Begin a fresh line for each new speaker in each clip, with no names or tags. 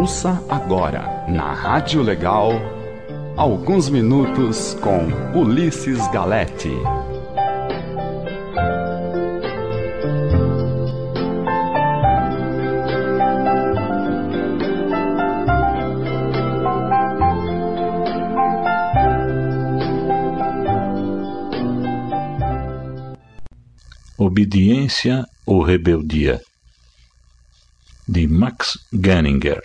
Ouça agora, na Rádio Legal, alguns minutos com Ulisses Galete.
Obediência ou rebeldia de Max Ganninger.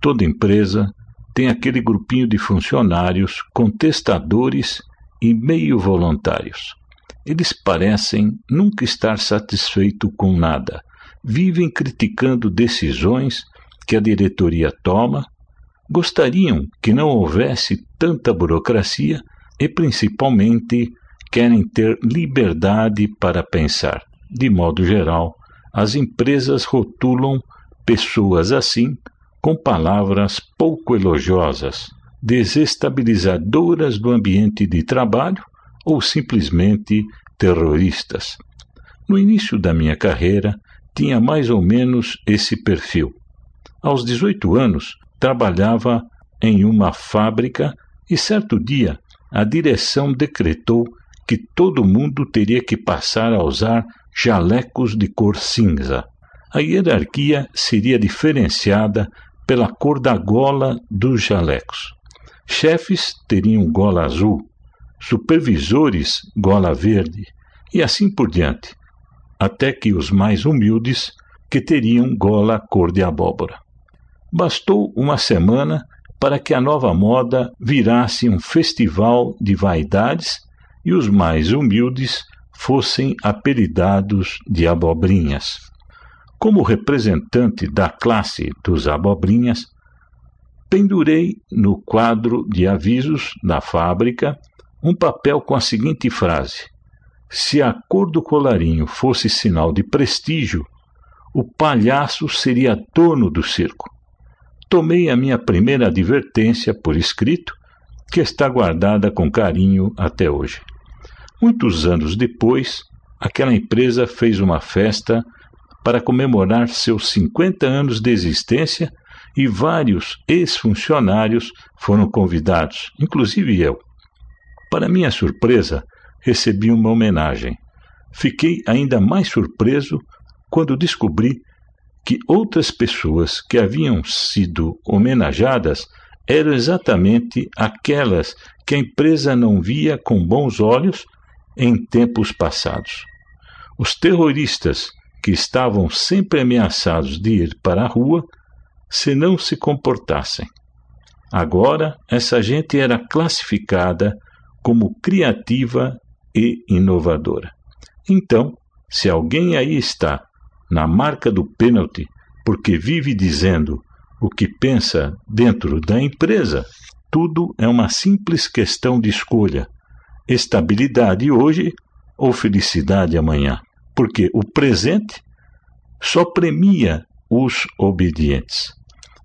Toda empresa tem aquele grupinho de funcionários contestadores e meio voluntários. Eles parecem nunca estar satisfeitos com nada, vivem criticando decisões que a diretoria toma, gostariam que não houvesse tanta burocracia e, principalmente, querem ter liberdade para pensar. De modo geral, as empresas rotulam pessoas assim com palavras pouco elogiosas, desestabilizadoras do ambiente de trabalho ou simplesmente terroristas. No início da minha carreira, tinha mais ou menos esse perfil. Aos 18 anos, trabalhava em uma fábrica e certo dia a direção decretou que todo mundo teria que passar a usar jalecos de cor cinza. A hierarquia seria diferenciada pela cor da gola dos jalecos. Chefes teriam gola azul, supervisores gola verde e assim por diante, até que os mais humildes que teriam gola cor de abóbora. Bastou uma semana para que a nova moda virasse um festival de vaidades e os mais humildes fossem apelidados de abobrinhas. Como representante da classe dos abobrinhas, pendurei no quadro de avisos da fábrica um papel com a seguinte frase: Se a cor do colarinho fosse sinal de prestígio, o palhaço seria dono do circo. Tomei a minha primeira advertência por escrito, que está guardada com carinho até hoje. Muitos anos depois, aquela empresa fez uma festa para comemorar seus 50 anos de existência e vários ex-funcionários foram convidados, inclusive eu. Para minha surpresa, recebi uma homenagem. Fiquei ainda mais surpreso quando descobri que outras pessoas que haviam sido homenageadas eram exatamente aquelas que a empresa não via com bons olhos em tempos passados. Os terroristas que estavam sempre ameaçados de ir para a rua se não se comportassem. Agora, essa gente era classificada como criativa e inovadora. Então, se alguém aí está na marca do pênalti porque vive dizendo o que pensa dentro da empresa, tudo é uma simples questão de escolha estabilidade hoje ou felicidade amanhã, porque o presente só premia os obedientes,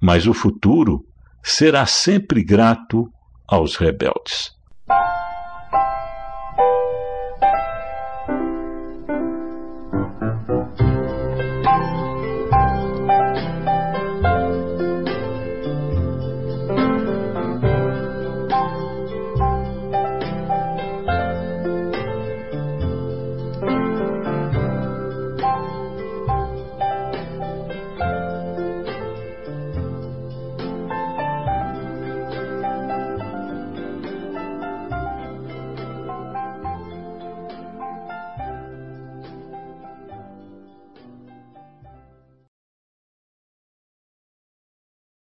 mas o futuro será sempre grato aos rebeldes.